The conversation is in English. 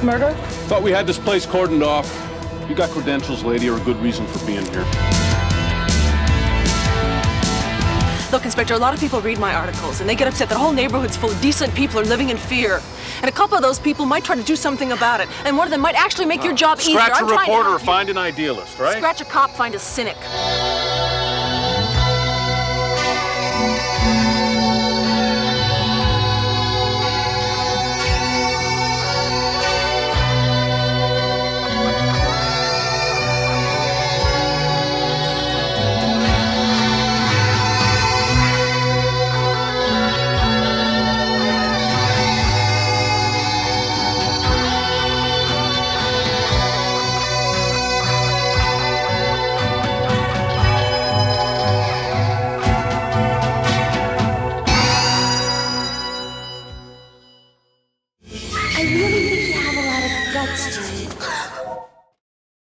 this murder? Thought we had this place cordoned off. You got credentials, lady, or a good reason for being here. Look, Inspector, a lot of people read my articles and they get upset that the whole neighborhood's full of decent people are living in fear. And a couple of those people might try to do something about it. And one of them might actually make your uh, job easier. Scratch I'm a to reporter or help you. find an idealist, right? Scratch a cop, find a cynic. I really think you have a lot of guts, Jimmy.